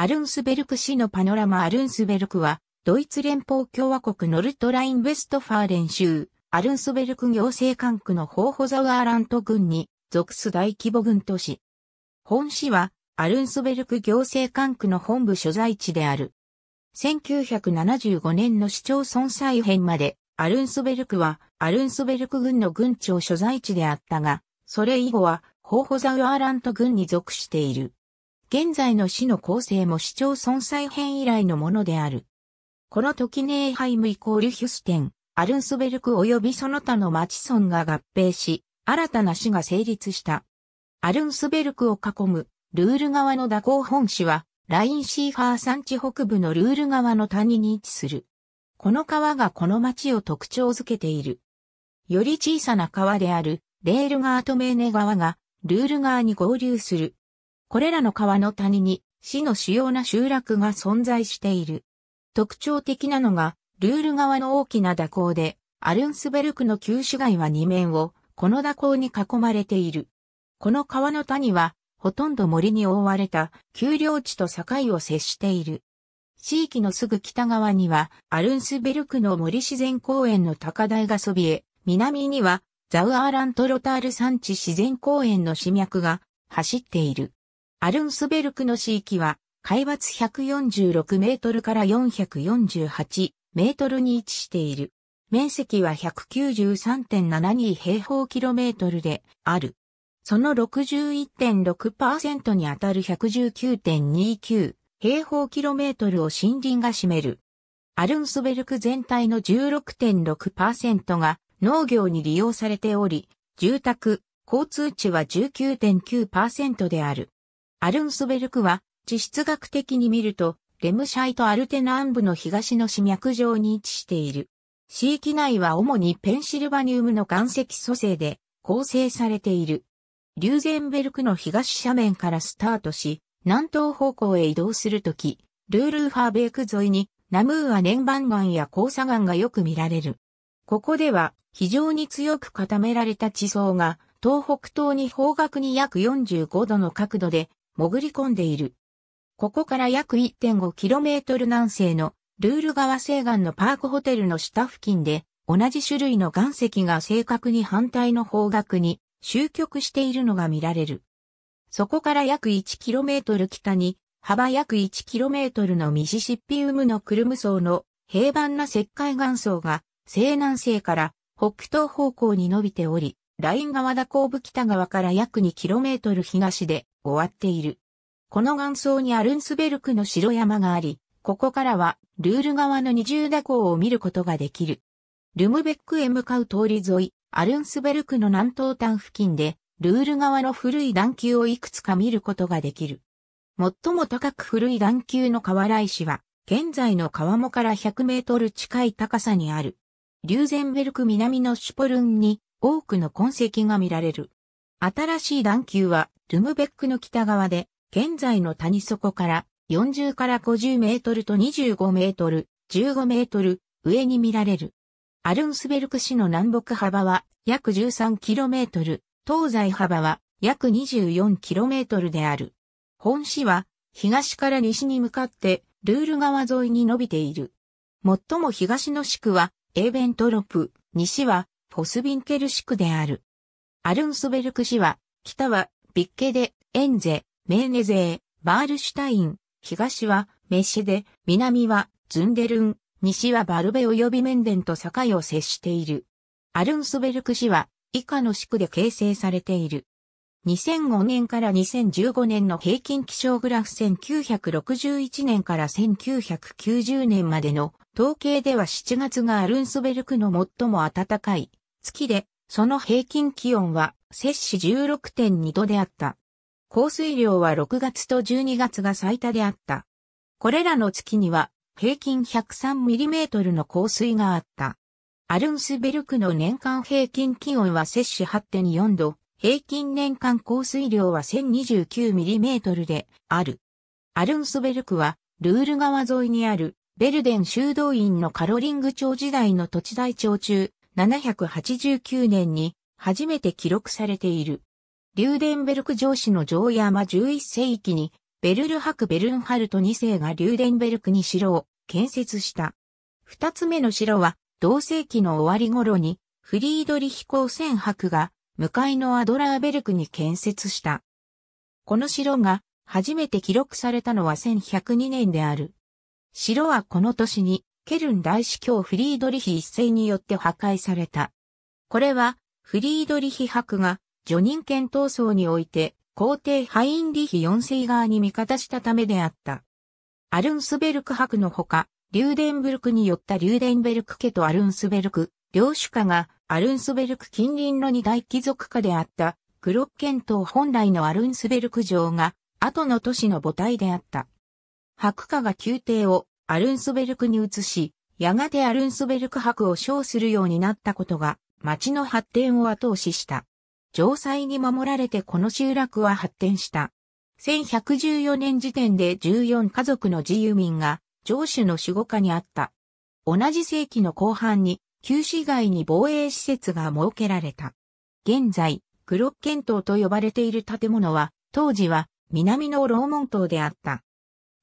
アルンスベルク市のパノラマアルンスベルクは、ドイツ連邦共和国ノルトライン・ベストファーレン州、アルンスベルク行政管区のホーホザウアーラント郡に属す大規模郡都市。本市は、アルンスベルク行政管区の本部所在地である。1975年の市町村再編まで、アルンスベルクは、アルンスベルク郡の郡庁所在地であったが、それ以後は、ホーホザウアーラント郡に属している。現在の市の構成も市町村再編以来のものである。この時ネーハイムイコールヒュステン、アルンスベルク及びその他の町村が合併し、新たな市が成立した。アルンスベルクを囲む、ルール川の蛇行本市は、ラインシーファー山地北部のルール川の谷に位置する。この川がこの町を特徴づけている。より小さな川である、レール川とメーネ川が、ルール川に合流する。これらの川の谷に、市の主要な集落が存在している。特徴的なのが、ルール川の大きな蛇行で、アルンスベルクの旧市街は二面を、この蛇行に囲まれている。この川の谷は、ほとんど森に覆われた丘陵地と境を接している。地域のすぐ北側には、アルンスベルクの森自然公園の高台がそびえ、南には、ザウアーラントロタール山地自然公園の市脈が走っている。アルンスベルクの地域は、海抜146メートルから448メートルに位置している。面積は193.72平方キロメートルである。その61.6%にあたる119.29平方キロメートルを森林が占める。アルンスベルク全体の16.6%が農業に利用されており、住宅、交通地は19.9%である。アルンスベルクは地質学的に見ると、レムシャイとアルテナ南部の東の市脈上に位置している。地域内は主にペンシルバニウムの岩石組成で構成されている。リューゼンベルクの東斜面からスタートし、南東方向へ移動するとき、ルールーファーベーク沿いにナムーア年番岩や交差岩がよく見られる。ここでは非常に強く固められた地層が東北東に方角に約45度の角度で潜り込んでいる。ここから約 1.5km 南西のルール川西岸のパークホテルの下付近で同じ種類の岩石が正確に反対の方角に終局しているのが見られる。そこから約 1km 北に、幅約 1km のミシシッピウムのクルム層の平板な石灰岩層が西南西から北東方向に伸びており、ライン川田後部北側から約 2km 東で終わっている。この岩層にアルンスベルクの城山があり、ここからはルール川の二重蛇行を見ることができる。ルムベックへ向かう通り沿い、アルンスベルクの南東端付近で、ルール川の古い段丘をいくつか見ることができる。最も高く古い段丘の河原石は、現在の川面から100メートル近い高さにある。リューゼンベルク南のシュポルンに多くの痕跡が見られる。新しい段丘は、ルムベックの北側で、現在の谷底から40から50メートルと25メートル、15メートル上に見られる。アルンスベルク市の南北幅は約 13km、東西幅は約 24km である。本市は東から西に向かってルール川沿いに伸びている。最も東の地区はエーベントロプ、西はフォスビンケル地区である。アルンスベルク市は北はビッケデ、エンゼ、メーネゼー、バールシュタイン、東はメシデ、南はズンデルン、西はバルベ及びメンデンと境を接している。アルンスベルク市は以下の地区で形成されている。2005年から2015年の平均気象グラフ1961年から1990年までの統計では7月がアルンスベルクの最も暖かい月で、その平均気温は摂氏16.2度であった。降水量は6月と12月が最多であった。これらの月には平均 103mm の降水があった。アルンスベルクの年間平均気温は摂氏8.4度、平均年間降水量は 1029mm である。アルンスベルクはルール川沿いにあるベルデン修道院のカロリング朝時代の土地台帳中789年に初めて記録されている。リューデンベルク城市の城山11世紀にベルルハク・ベルンハルト2世がリューデンベルクに城を建設した。二つ目の城は、同世紀の終わり頃に、フリードリヒ公船博が、向かいのアドラーベルクに建設した。この城が、初めて記録されたのは1102年である。城はこの年に、ケルン大司教フリードリヒ一世によって破壊された。これは、フリードリヒ博が、叙任権闘争において、皇帝ハインリヒ4世側に味方したためであった。アルンスベルク伯のほか、リューデンブルクによったリューデンベルク家とアルンスベルク、領主家がアルンスベルク近隣の二大貴族家であったクロッケン島本来のアルンスベルク城が後の都市の母体であった。白家が宮廷をアルンスベルクに移し、やがてアルンスベルク伯を称するようになったことが町の発展を後押しした。城塞に守られてこの集落は発展した。1114年時点で14家族の自由民が城主の守護下にあった。同じ世紀の後半に旧市街に防衛施設が設けられた。現在、クロッケン島と呼ばれている建物は、当時は南のローモン島であった。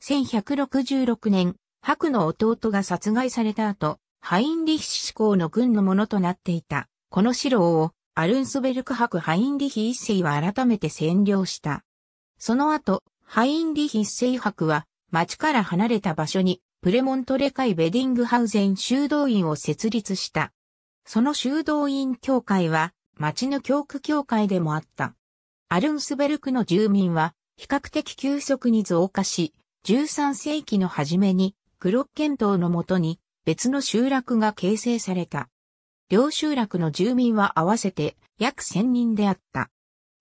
1166年、白の弟が殺害された後、ハインリヒシ公の軍のものとなっていた。この城をアルンスベルク伯ハインリヒ一世は改めて占領した。その後、ハインリヒ一世伯は町から離れた場所にプレモントレ会ベディングハウゼン修道院を設立した。その修道院教会は町の教区教会でもあった。アルンスベルクの住民は比較的急速に増加し、13世紀の初めにクロッケン島のもとに別の集落が形成された。両集落の住民は合わせて約1000人であった。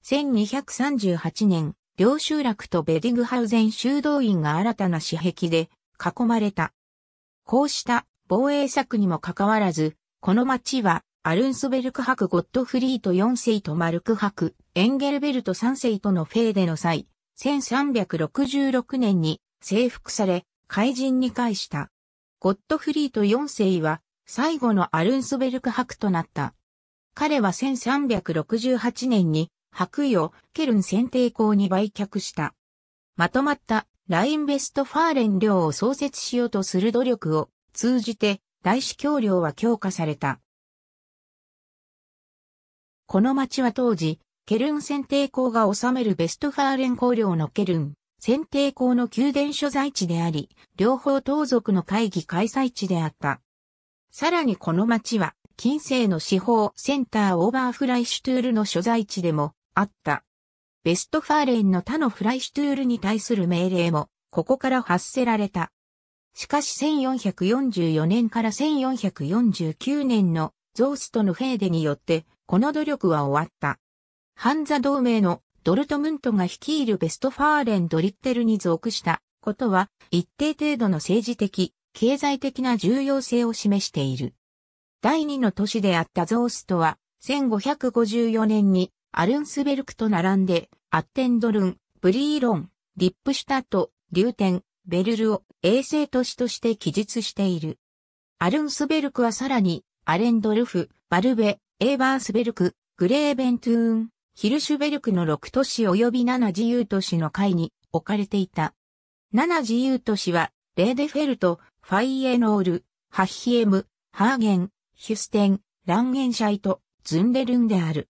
1238年、両集落とベディグハウゼン修道院が新たな私壁で囲まれた。こうした防衛策にもかかわらず、この町はアルンスベルク伯ゴッドフリート4世とマルク伯、エンゲルベルト3世とのフェーデの際、1366年に征服され、海人に返した。ゴッドフリート4世は最後のアルンスベルク伯となった。彼は1368年に伯位をケルン選帝侯に売却した。まとまったラインベストファーレン領を創設しようとする努力を通じて大司教領は強化された。この町は当時、ケルン選帝侯が治めるベストファーレン公領のケルン、選帝侯の宮殿所在地であり、領邦等族の会議開催地であった。さらにこの町は、近世の司法センターオーバーフライシュトゥールの所在地でもあった。ベストファーレンの他のフライシュトゥールに対する命令も、ここから発せられた。しかし1444年から1449年のゾーストのフェーデによって、この努力は終わった。ハンザ同盟のドルトムントが率いるベストファーレン・ドリッテルに属したことは、一定程度の政治的、経済的な重要性を示している。第二の都市であったゾーストは、1554年にアルンスベルクと並んで、アッテンドルン、ブリーロン、リップシュタット、リューテン、ベルルを衛星都市として記述している。アルンスベルクはさらに、アレンドルフ、バルベ、エーバースベルク、グレーベントゥーン、ヒルシュベルクの6都市及び7自由都市の会に置かれていた。7自由都市は、レーデフェルト、ファイエノール、ハッヒエム、ハーゲン、ヒュステン、ランゲンシャイト、ズンデルンである。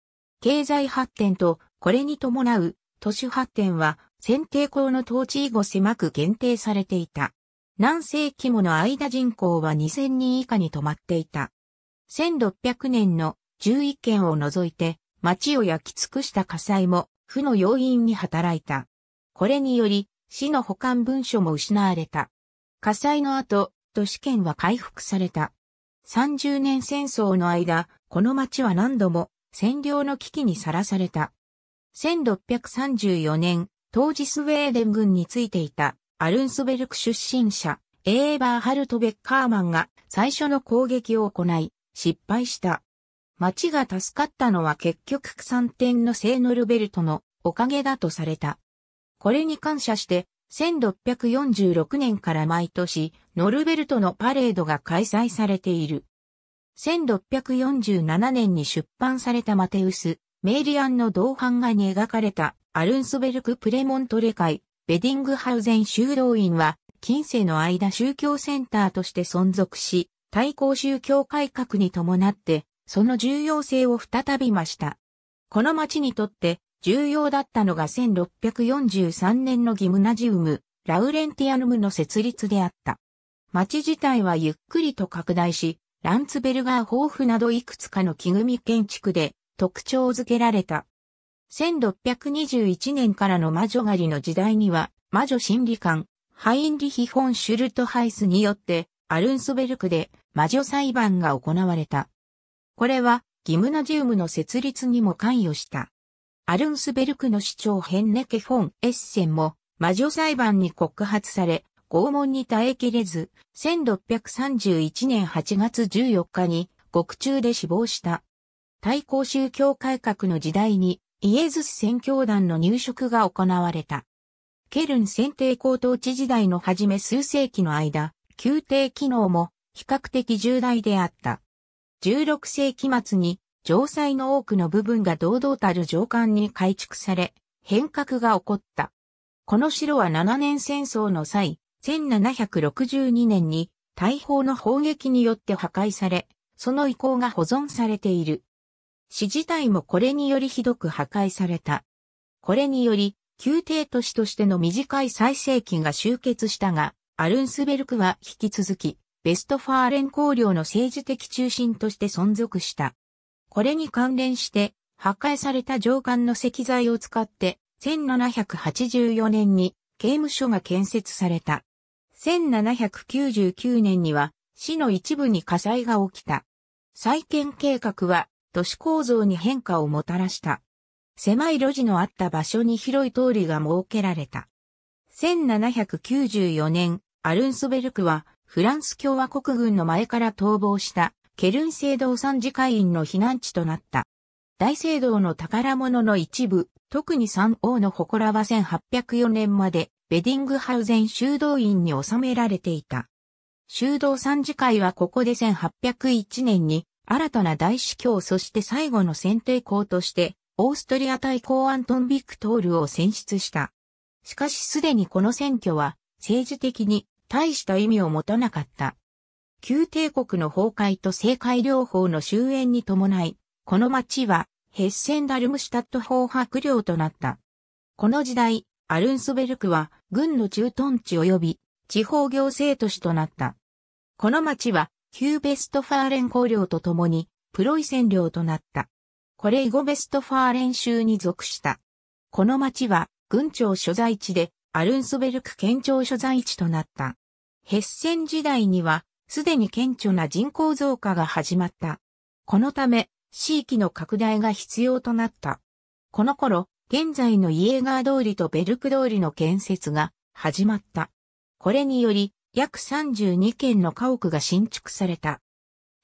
経済発展と、これに伴う都市発展は、選定校の統治以後狭く限定されていた。何世紀もの間人口は2000人以下に止まっていた。1600年の11件を除いて、町を焼き尽くした火災も、負の要因に働いた。これにより、死の保管文書も失われた。火災の後、都市圏は回復された。30年戦争の間、この町は何度も占領の危機にさらされた。1634年、当時スウェーデン軍についていたアルンスベルク出身者、エーバーハルト・ベッカーマンが最初の攻撃を行い、失敗した。町が助かったのは結局3点のセーノルベルトのおかげだとされた。これに感謝して1646年から毎年、ノルベルトのパレードが開催されている。1647年に出版されたマテウス、メイリアンの銅版画に描かれたアルンスベルク・プレモントレ会、ベディングハウゼン修道院は、近世の間宗教センターとして存続し、対抗宗教改革に伴って、その重要性を再び増した。この町にとって重要だったのが1643年のギムナジウム、ラウレンティアヌムの設立であった。町自体はゆっくりと拡大し、ランツベルガー豊富などいくつかの木組建築で特徴づけられた。1621年からの魔女狩りの時代には、魔女心理官、ハインリヒ・フォン・シュルトハイスによって、アルンスベルクで魔女裁判が行われた。これは、ギムナジウムの設立にも関与した。アルンスベルクの市長ヘンネケ・フォン・エッセンも、魔女裁判に告発され、拷問に耐えきれず、1631年8月14日に、獄中で死亡した。対抗宗教改革の時代に、イエズス宣教団の入植が行われた。ケルン選定高等地時代の初め数世紀の間、宮廷機能も比較的重大であった。16世紀末に城塞の多くの部分が堂々たる城官に改築され、変革が起こった。この城は7年戦争の際、1762年に大砲の砲撃によって破壊され、その遺構が保存されている。市自体もこれによりひどく破壊された。これにより、宮廷都市としての短い最盛期が終結したが、アルンスベルクは引き続き、ベストファーレン公領の政治的中心として存続した。これに関連して、破壊された上官の石材を使って、1784年に刑務所が建設された。1799年には市の一部に火災が起きた。再建計画は都市構造に変化をもたらした。狭い路地のあった場所に広い通りが設けられた。1794年、アルンスベルクはフランス共和国軍の前から逃亡したケルン聖堂参事会員の避難地となった。大聖堂の宝物の一部、特に三王の祠は1804年までベディングハウゼン修道院に収められていた。修道参事会はここで1801年に新たな大司教そして最後の選定校としてオーストリア対抗アントン・ビクトールを選出した。しかしすでにこの選挙は政治的に大した意味を持たなかった。旧帝国の崩壊と政界療法の終焉に伴い、この町はヘッセンダルムシュタット法白領となった。この時代、アルンスベルクは軍の駐屯地及び地方行政都市となった。この町は旧ベストファーレン公領とともにプロイセン領となった。これ以後ベストファーレン州に属した。この町は軍庁所在地でアルンスベルク県庁所在地となった。ヘッセン時代にはすでに顕著な人口増加が始まった。このため地域の拡大が必要となった。この頃、現在のイエーガー通りとベルク通りの建設が始まった。これにより約32件の家屋が新築された。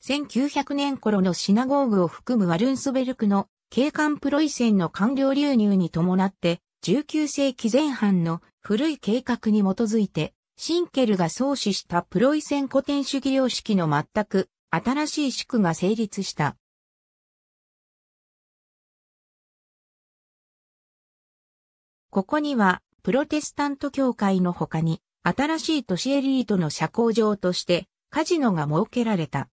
1900年頃のシナゴーグを含むワルンスベルクの景観プロイセンの官僚流入に伴って19世紀前半の古い計画に基づいてシンケルが創始したプロイセン古典主義様式の全く新しい宿が成立した。ここにはプロテスタント教会の他に新しい都市エリートの社交場としてカジノが設けられた。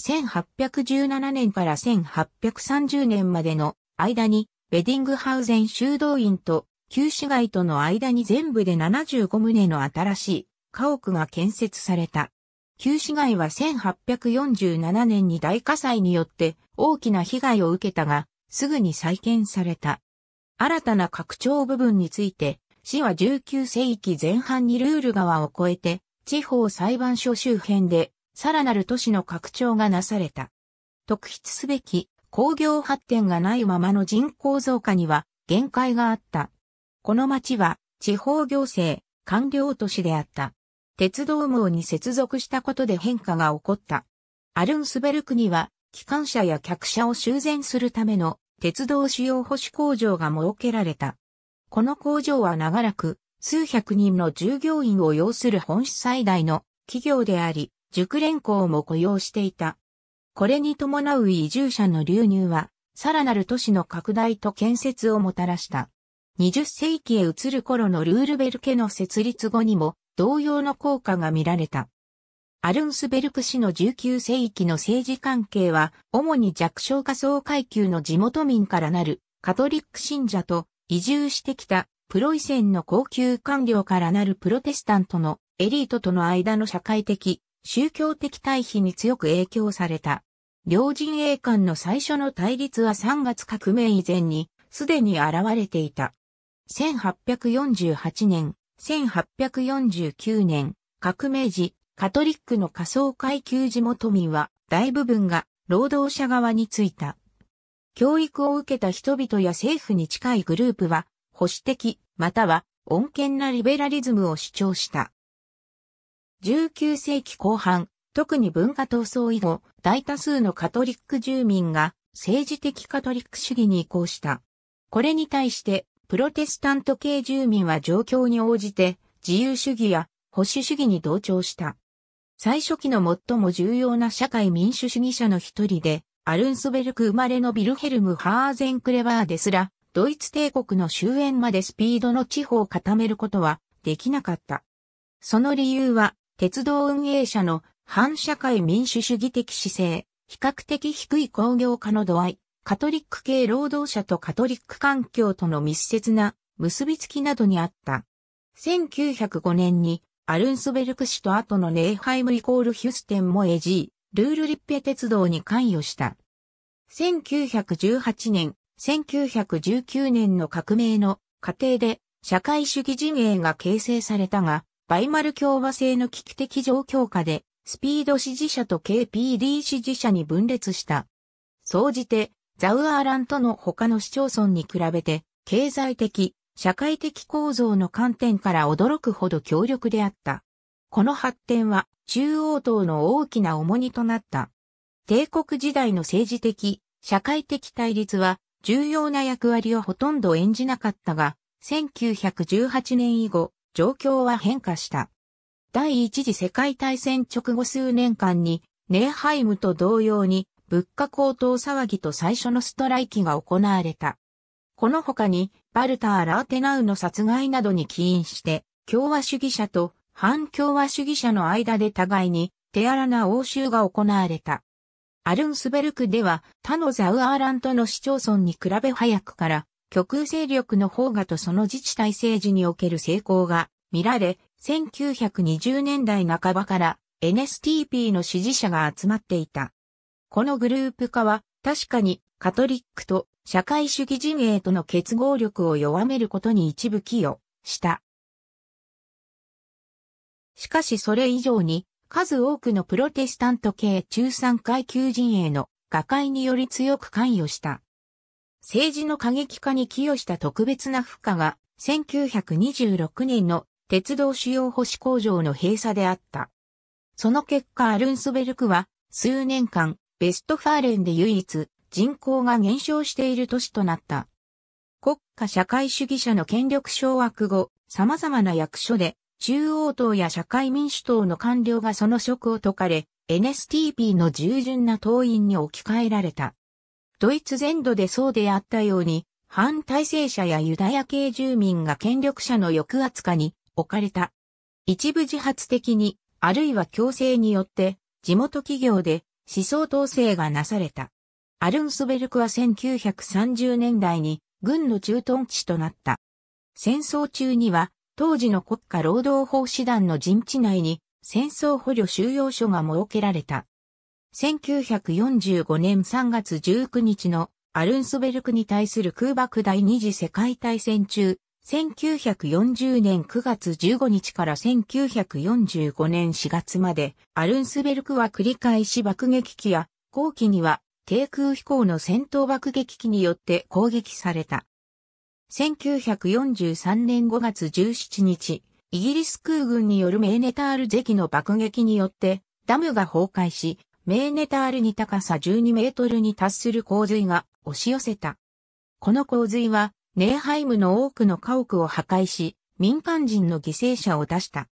1817年から1830年までの間に、ベディングハウゼン修道院と旧市街との間に全部で75棟の新しい家屋が建設された。旧市街は1847年に大火災によって大きな被害を受けたが、すぐに再建された。新たな拡張部分について、市は19世紀前半にルール川を越えて、地方裁判所周辺でさらなる都市の拡張がなされた。特筆すべき工業発展がないままの人口増加には限界があった。この町は地方行政、官僚都市であった。鉄道網に接続したことで変化が起こった。アルンスベルクには機関車や客車を修繕するための鉄道使用保守工場が設けられた。この工場は長らく数百人の従業員を要する本市最大の企業であり、熟練校も雇用していた。これに伴う移住者の流入は、さらなる都市の拡大と建設をもたらした。20世紀へ移る頃のルールベルケの設立後にも同様の効果が見られた。アルンスベルク氏の19世紀の政治関係は、主に弱小下層階級の地元民からなるカトリック信者と移住してきたプロイセンの高級官僚からなるプロテスタントのエリートとの間の社会的、宗教的対比に強く影響された。両陣営間の最初の対立は3月革命以前にすでに現れていた。1848年、1849年、革命時、カトリックの仮想階級地元民は大部分が労働者側についた。教育を受けた人々や政府に近いグループは保守的、または穏健なリベラリズムを主張した。19世紀後半、特に文化闘争以後、大多数のカトリック住民が政治的カトリック主義に移行した。これに対して、プロテスタント系住民は状況に応じて自由主義や保守主義に同調した。最初期の最も重要な社会民主主義者の一人で、アルンスベルク生まれのビルヘルム・ハーゼンクレバーですら、ドイツ帝国の終焉までスピードの地方を固めることはできなかった。その理由は、鉄道運営者の反社会民主主義的姿勢、比較的低い工業化の度合い、カトリック系労働者とカトリック環境との密接な結びつきなどにあった。1905年にアルンスベルク市と後のネーハイムイコールヒュステンもエジー、ルールリッペ鉄道に関与した。1918年、1919年の革命の過程で社会主義陣営が形成されたが、バイマル共和制の危機的状況下で、スピード支持者と KPD 支持者に分裂した。総じて、ザウアーラントの他の市町村に比べて、経済的、社会的構造の観点から驚くほど強力であった。この発展は中央党の大きな重荷となった。帝国時代の政治的、社会的対立は重要な役割をほとんど演じなかったが、1918年以後、状況は変化した。第一次世界大戦直後数年間に、ネーハイムと同様に物価高騰騒ぎと最初のストライキが行われた。この他に、バルター・ラーテナウの殺害などに起因して、共和主義者と反共和主義者の間で互いに手荒な応酬が行われた。アルンスベルクでは他のザウアーラントの市町村に比べ早くから極右勢力の方がとその自治体政治における成功が見られ、1920年代半ばから NSTP の支持者が集まっていた。このグループ化は確かにカトリックと社会主義陣営との結合力を弱めることに一部寄与した。しかしそれ以上に数多くのプロテスタント系中産階級陣営の瓦解により強く関与した。政治の過激化に寄与した特別な負荷が1926年の鉄道主要保守工場の閉鎖であった。その結果アルンスベルクは数年間ベストファーレンで唯一人口が減少している都市となった。国家社会主義者の権力掌握後、様々な役所で中央党や社会民主党の官僚がその職を解かれ、NSTP の従順な党員に置き換えられた。ドイツ全土でそうであったように、反体制者やユダヤ系住民が権力者の抑圧下に置かれた。一部自発的に、あるいは強制によって、地元企業で思想統制がなされた。アルンスベルクは1930年代に軍の駐屯地となった。戦争中には当時の国家労働法師団の陣地内に戦争捕虜収容所が設けられた。1945年3月19日のアルンスベルクに対する空爆第二次世界大戦中、1940年9月15日から1945年4月まで、アルンスベルクは繰り返し爆撃機や、後期には低空飛行の戦闘爆撃機によって攻撃された。1943年5月17日、イギリス空軍によるメーネタール関の爆撃によってダムが崩壊し、メーネタールに高さ12メートルに達する洪水が押し寄せた。この洪水はネーハイムの多くの家屋を破壊し、民間人の犠牲者を出した。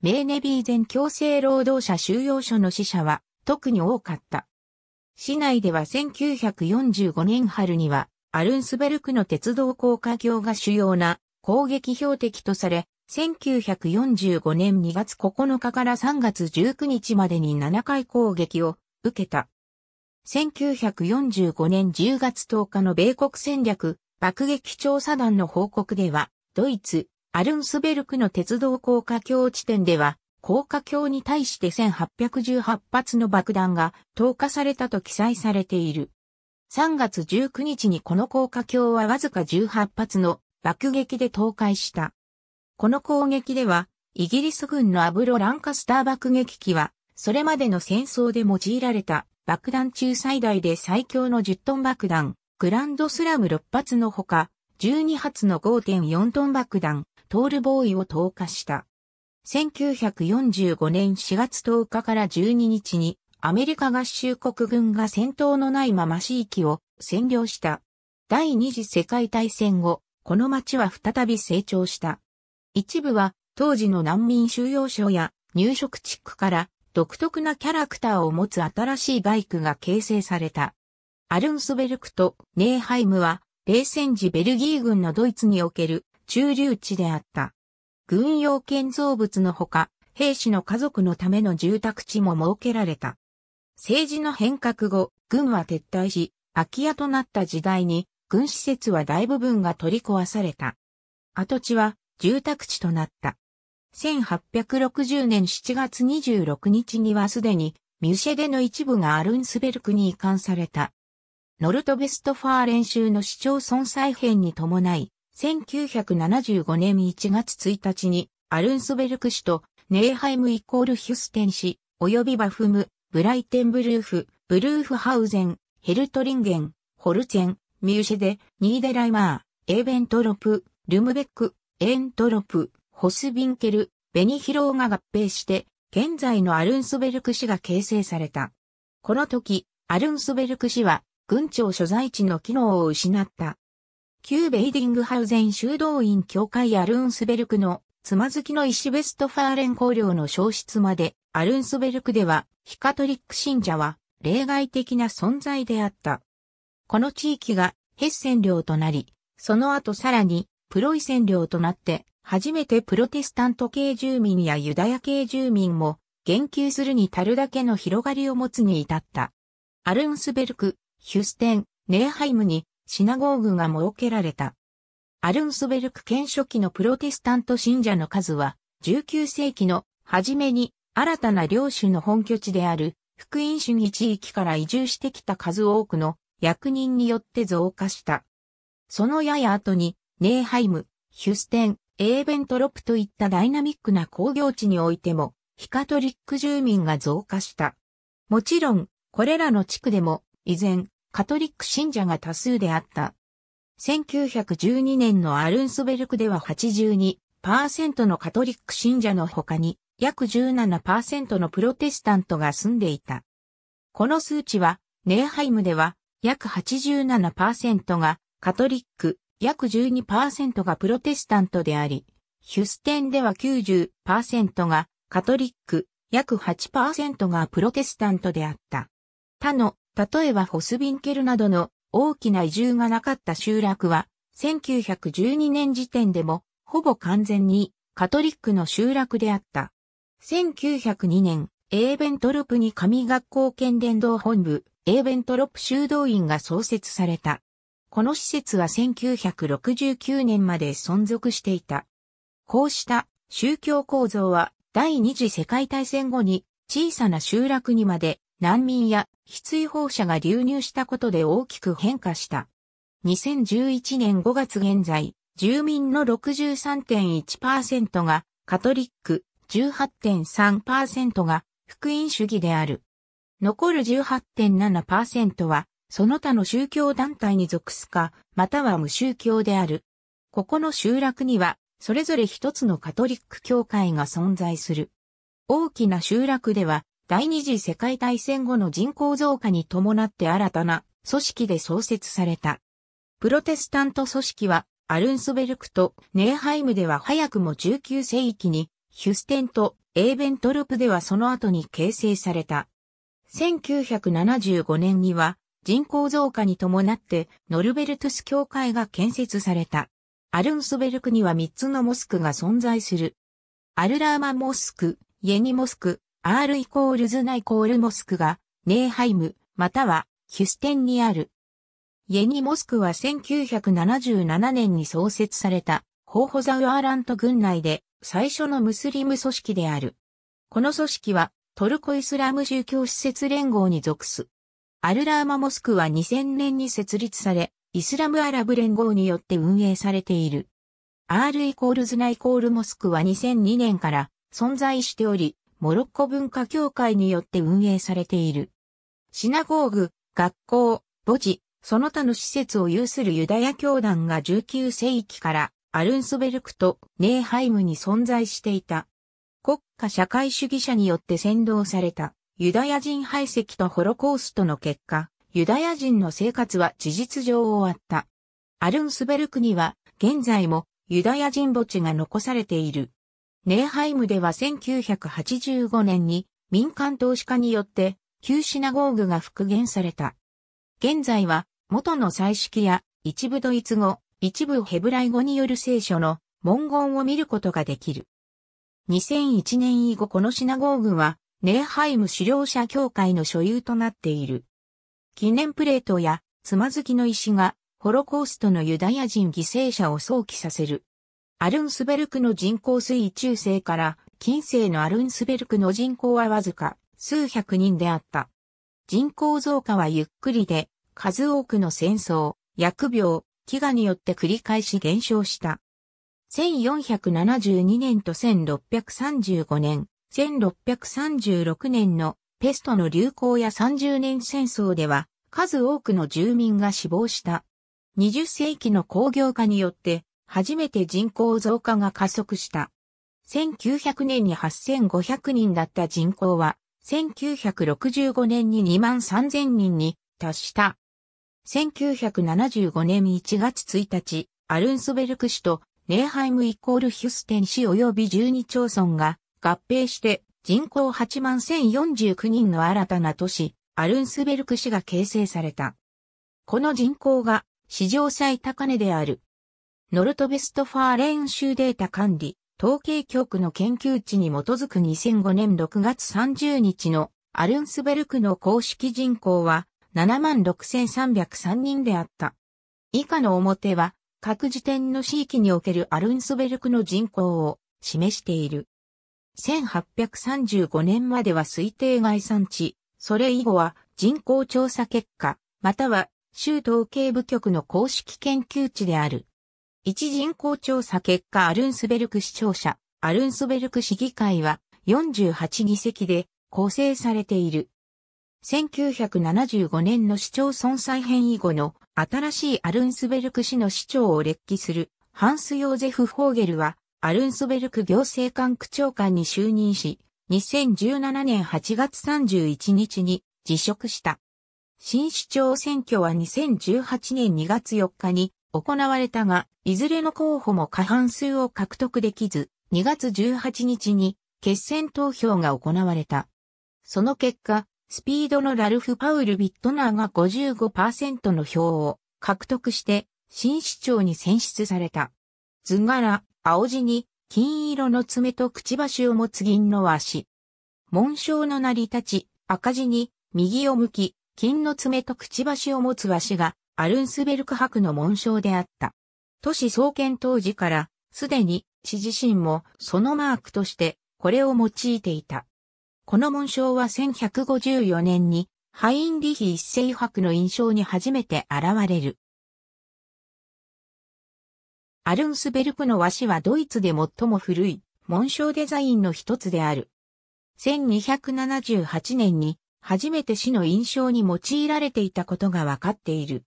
メーネビーゼン強制労働者収容所の死者は特に多かった。市内では1945年春にはアルンスベルクの鉄道高架橋が主要な攻撃標的とされ、1945年2月9日から3月19日までに7回攻撃を受けた。1945年10月10日の米国戦略爆撃調査団の報告では、ドイツ、アルンスベルクの鉄道高架橋地点では、高架橋に対して1818発の爆弾が投下されたと記載されている。3月19日にこの高架橋はわずか18発の爆撃で倒壊した。この攻撃では、イギリス軍のアブロ・ランカスター爆撃機は、それまでの戦争で用いられた爆弾中最大で最強の10トン爆弾、グランドスラム6発のほか、12発の5.4トン爆弾、トールボーイを投下した。1945年4月10日から12日にアメリカ合衆国軍が戦闘のないまま市域を占領した。第二次世界大戦後、この町は再び成長した。一部は当時の難民収容所や入植地区から独特なキャラクターを持つ新しいバイクが形成された。アルンスベルクとネーハイムは冷戦時ベルギー軍のドイツにおける中流地であった。軍用建造物のほか、兵士の家族のための住宅地も設けられた。政治の変革後、軍は撤退し、空き家となった時代に、軍施設は大部分が取り壊された。跡地は住宅地となった。1860年7月26日にはすでに、ミュシェデの一部がアルンスベルクに移管された。ノルトベストファーレン州の市町村再編に伴い、1975年1月1日にアルンスベルク市とネーハイムイコールヒュステン市、及びバフム、ブライテンブルーフ、ブルーフハウゼン、ヘルトリンゲン、ホルツェン、ミューシェデ、ニーデライマー、エーベントロプ、ルムベック、エントロプ、ホスビンケル、ベニヒローが合併して、現在のアルンスベルク市が形成された。この時、アルンスベルク市は、郡庁所在地の機能を失った。旧ベイディングハウゼン修道院教会アルンスベルクのつまずきの石ベストファーレン公領の消失まで、アルンスベルクでは、非カトリック信者は、例外的な存在であった。この地域がヘッセン領となり、その後さらに、プロイセン領となって、初めてプロテスタント系住民やユダヤ系住民も、言及するに足るだけの広がりを持つに至った。アルンスベルク、ヒュステン、ネーハイムにシナゴーグが設けられた。アルンスベルク県初期のプロテスタント信者の数は、19世紀の初めに新たな領主の本拠地である福音主義地域から移住してきた数多くの役人によって増加した。そのやや後に、ネーハイム、ヒュステン、エーベントロプといったダイナミックな工業地においても、ヒカトリック住民が増加した。もちろん、これらの地区でも、依然、カトリック信者が多数であった。1912年のアルンスベルクでは82%のカトリック信者の他に約17%のプロテスタントが住んでいた。この数値はネーハイムでは約87%がカトリック、約12%がプロテスタントであり、ヒュステンでは90%がカトリック、約8%がプロテスタントであった。他の例えばホスビンケルなどの大きな移住がなかった集落は、1912年時点でも、ほぼ完全にカトリックの集落であった。1902年、エーベントロプに神学校県伝道本部、エーベントロプ修道院が創設された。この施設は1969年まで存続していた。こうした宗教構造は第二次世界大戦後に小さな集落にまで難民や必要放射が流入したことで大きく変化した。2011年5月現在、住民の63.1%がカトリック、18.3%が福音主義である。残る18.7%は、その他の宗教団体に属すか、または無宗教である。ここの集落には、それぞれ一つのカトリック教会が存在する。大きな集落では、第二次世界大戦後の人口増加に伴って新たな組織で創設された。プロテスタント組織はアルンスベルクとネーハイムでは早くも19世紀にヒュステンとエーベントルプではその後に形成された。1975年には人口増加に伴ってノルベルトゥス教会が建設された。アルンスベルクには3つのモスクが存在する。アルラーマモスク、イェニモスク、R イコールズナイコールモスクが、ネーハイム、または、ヒュステンにある。イェニモスクは1977年に創設された、ホーホザウアーラント軍内で最初のムスリム組織である。この組織はトルコイスラム宗教施設連合に属す。アルラーマモスクは2000年に設立され、イスラムアラブ連合によって運営されている。R イコールズナイコールモスクは2002年から存在しており、モロッコ文化協会によって運営されている。シナゴーグ、学校、墓地、その他の施設を有するユダヤ教団が19世紀からアルンスベルクとネーハイムに存在していた。国家社会主義者によって先導されたユダヤ人排斥とホロコーストの結果、ユダヤ人の生活は事実上終わった。アルンスベルクには現在もユダヤ人墓地が残されている。ネーハイムでは1985年に民間投資家によって旧シナゴーグが復元された。現在は元の彩式や一部ドイツ語、一部ヘブライ語による聖書の文言を見ることができる。2001年以後このシナゴーグはネーハイム狩猟者協会の所有となっている。記念プレートやつまずきの石がホロコーストのユダヤ人犠牲者を想起させる。アルンスベルクの人口推移中世から近世のアルンスベルクの人口はわずか数百人であった。人口増加はゆっくりで数多くの戦争、疫病、飢餓によって繰り返し減少した。1472年と1635年、1636年のペストの流行や30年戦争では数多くの住民が死亡した。20世紀の工業化によって初めて人口増加が加速した。1900年に8500人だった人口は1965年に2万3000人に達した。1975年1月1日、アルンスベルク市とネーハイムイコールヒュステン市及び12町村が合併して人口8万1049人の新たな都市、アルンスベルク市が形成された。この人口が史上最高値である。ノルトベストファーレン州データ管理、統計局の研究値に基づく2005年6月30日のアルンスベルクの公式人口は76,303人であった。以下の表は各時点の地域におけるアルンスベルクの人口を示している。1835年までは推定概算値、それ以後は人口調査結果、または州統計部局の公式研究値である。一人口調査結果アルンスベルク市庁舎、アルンスベルク市議会は48議席で構成されている。1975年の市町村再編以後の新しいアルンスベルク市の市長を列記するハンス・ヨーゼフ・フォーゲルはアルンスベルク行政管区長官に就任し、2017年8月31日に辞職した。新市長選挙は2018年2月4日に行われたが、いずれの候補も過半数を獲得できず、2月18日に決選投票が行われた。その結果、スピードのラルフ・パウル・ビットナーが55%の票を獲得して新市長に選出された。図柄、青地に金色の爪とくちばしを持つ銀の足。紋章の成り立ち、赤字に右を向き、金の爪とくちばしを持つ足がアルンスベルク博の紋章であった。都市創建当時から、すでに市自身もそのマークとしてこれを用いていた。この紋章は1154年にハインリヒ一世博の印象に初めて現れる。アルンスベルクの和紙はドイツで最も古い紋章デザインの一つである。1278年に初めて死の印象に用いられていたことがわかっている。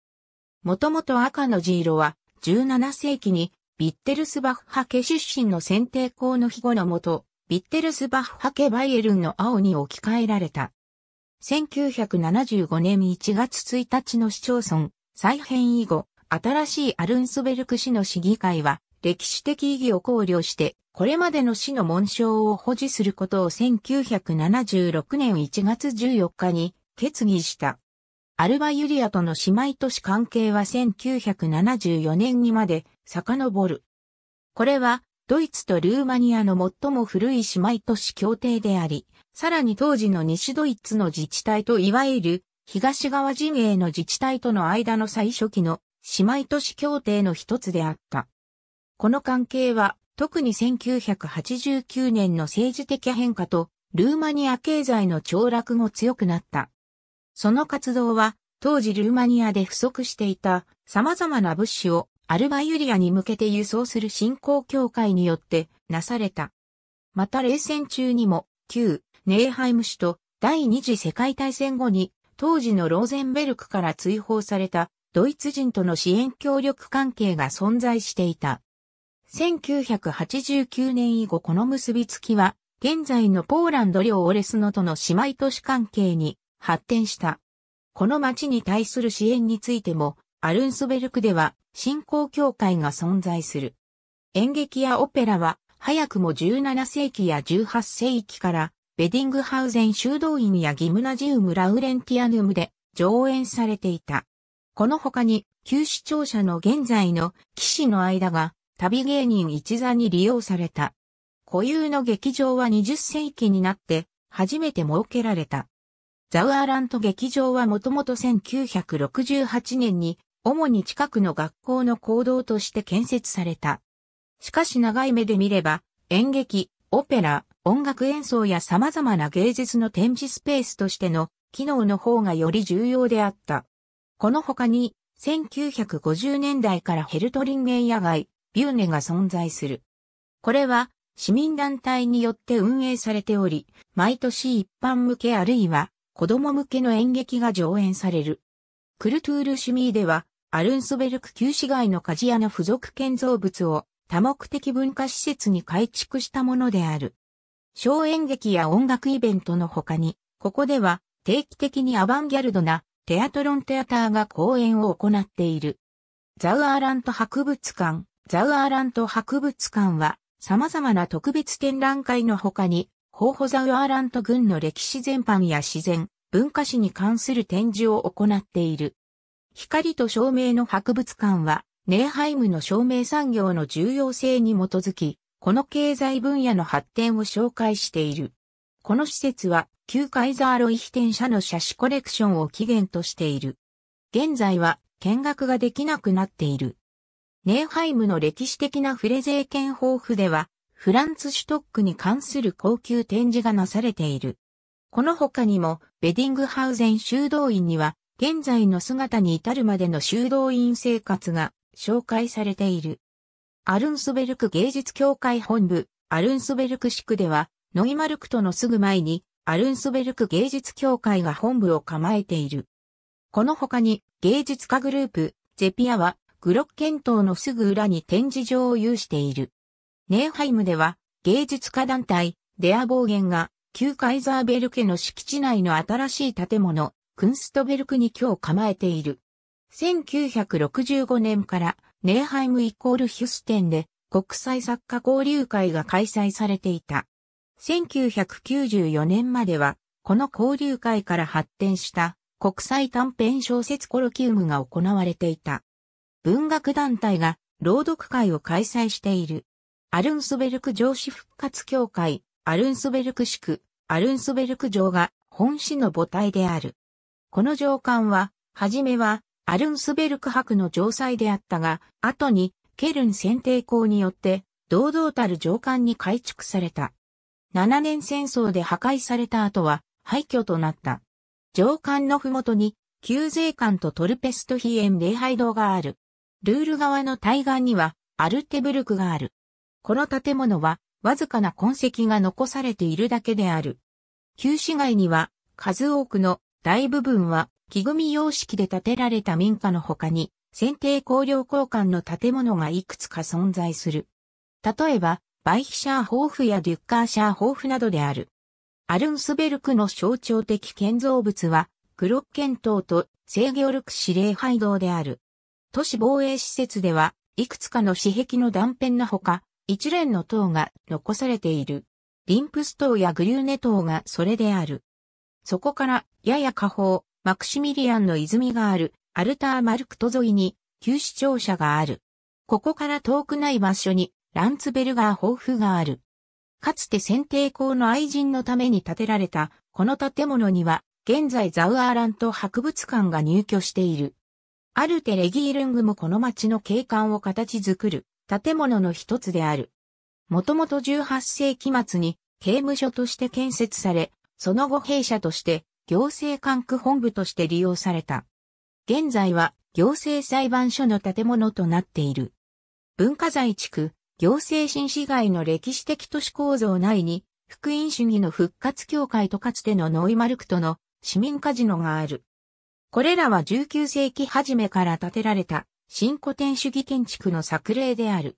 もともと赤の地色は17世紀にビッテルスバッハ家出身の選定校の庇護のもと、ビッテルスバッハ家バイエルンの青に置き換えられた。1975年1月1日の市町村再編以後、新しいアルンスベルク市の市議会は歴史的意義を考慮してこれまでの市の紋章を保持することを1976年1月14日に決議した。アルバユリアとの姉妹都市関係は1974年にまで遡る。これはドイツとルーマニアの最も古い姉妹都市協定であり、さらに当時の西ドイツの自治体といわゆる東側陣営の自治体との間の最初期の姉妹都市協定の一つであった。この関係は特に1989年の政治的変化とルーマニア経済の凋落後強くなった。その活動は当時ルーマニアで不足していた様々な物資をアルバユリアに向けて輸送する振興協会によってなされた。また冷戦中にも旧ネーハイム市と第二次世界大戦後に当時のローゼンベルクから追放されたドイツ人との支援協力関係が存在していた。1989年以後この結びつきは現在のポーランド領オレスノとの姉妹都市関係に発展した。この町に対する支援についても、アルンスベルクでは信仰協会が存在する。演劇やオペラは早くも17世紀や18世紀からベディングハウゼン修道院やギムナジウム・ラウレンティアヌムで上演されていた。この他に旧視聴者の現在の騎士の間が旅芸人一座に利用された。固有の劇場は20世紀になって初めて設けられた。ザウアーラント劇場はもともと1968年に主に近くの学校の行動として建設された。しかし長い目で見れば演劇、オペラ、音楽演奏や様々な芸術の展示スペースとしての機能の方がより重要であった。この他に1950年代からヘルトリンゲン野外、ビューネが存在する。これは市民団体によって運営されており、毎年一般向けあるいは子供向けの演劇が上演される。クルトゥールシュミーでは、アルンスベルク旧市街の鍛冶屋の付属建造物を多目的文化施設に改築したものである。小演劇や音楽イベントの他に、ここでは定期的にアバンギャルドなテアトロンテアターが公演を行っている。ザウアーラント博物館、ザウアーラント博物館は様々な特別展覧会の他にホーホザウアーラント群の歴史全般や自然、文化史に関する展示を行っている。光と照明の博物館は、ネーハイムの照明産業の重要性に基づき、この経済分野の発展を紹介している。この施設は、旧カイザーロイヒテン社の写真コレクションを起源としている。現在は見学ができなくなっている。ネーハイムの歴史的なフレゼーケン豊富では、フランツシュトックに関する高級展示がなされている。この他にも、ベディングハウゼン修道院には、現在の姿に至るまでの修道院生活が紹介されている。アルンスベルク芸術協会本部、アルンスベルク地区では、ノイマルクトのすぐ前に、アルンスベルク芸術協会が本部を構えている。この他に、芸術家グループ、ゼピアは、グロッケン島のすぐ裏に展示場を有している。ネーハイムでは芸術家団体デアボーゲンが旧カイザーベルケの敷地内の新しい建物クンストベルクに今日構えている。1965年からネーハイムイコールヒュステンで国際作家交流会が開催されていた。1994年まではこの交流会から発展した国際短編小説コロキウムが行われていた。文学団体が朗読会を開催している。アルンスベルク城市復活協会、アルンスベルク市区、アルンスベルク城が本市の母体である。この城館は、はじめはアルンスベルク博の城塞であったが、後にケルン選定校によって堂々たる城館に改築された。七年戦争で破壊された後は廃墟となった。城館のふもとに、旧税館とトルペストヒエン礼拝堂がある。ルール側の対岸にはアルテブルクがある。この建物はわずかな痕跡が残されているだけである。旧市街には数多くの大部分は木組み様式で建てられた民家の他に選定工業交換の建物がいくつか存在する。例えば、バイヒシャーホーフやデュッカーシャーホーフなどである。アルンスベルクの象徴的建造物は、クロッケン島とセーゲオルク司令廃道である。都市防衛施設では、いくつかの私壁の断片のほか、一連の塔が残されている。リンプス塔やグリューネ塔がそれである。そこからやや下方、マクシミリアンの泉があるアルターマルクト沿いに旧市庁舎がある。ここから遠くない場所にランツベルガー抱負がある。かつて選定校の愛人のために建てられたこの建物には現在ザウアーラント博物館が入居している。アルテレギールングもこの町の景観を形作る建物の一つである。もともと18世紀末に刑務所として建設され、その後弊社として行政管区本部として利用された。現在は行政裁判所の建物となっている。文化財地区、行政新市街の歴史的都市構造内に、福音主義の復活協会とかつてのノイマルクとの市民カジノがある。これらは19世紀初めから建てられた新古典主義建築の作例である。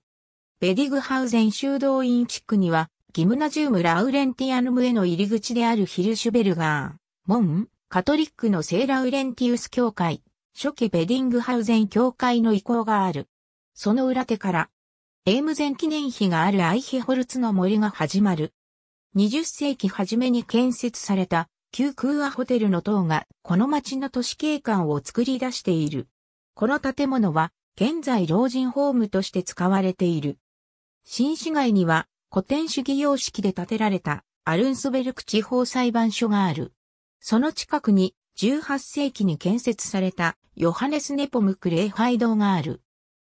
ベディグハウゼン修道院地区には、ギムナジウム・ラウレンティアヌムへの入り口であるヒルシュベルガー、門、カトリックの聖ラウレンティウス教会、初期ベディングハウゼン教会の遺構がある。その裏手から、エームゼン記念碑があるアイヒホルツの森が始まる。20世紀初めに建設された旧空アホテルの塔がこの街の都市景観を作り出している。この建物は現在老人ホームとして使われている。新市街には古典主義様式で建てられたアルンスベルク地方裁判所がある。その近くに18世紀に建設されたヨハネス・ネポムク礼拝堂がある。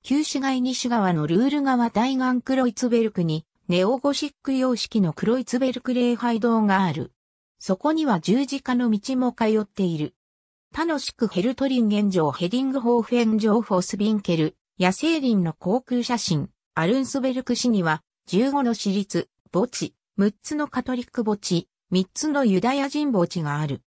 旧市街西側のルール川対岸クロイツベルクにネオゴシック様式のクロイツベルク礼拝堂がある。そこには十字架の道も通っている。他のシクヘルトリンゲン城ヘディングホーフェン城フォスビンケル、野生林の航空写真、アルンスベルク市には15の私立、墓地、6つのカトリック墓地、3つのユダヤ人墓地がある。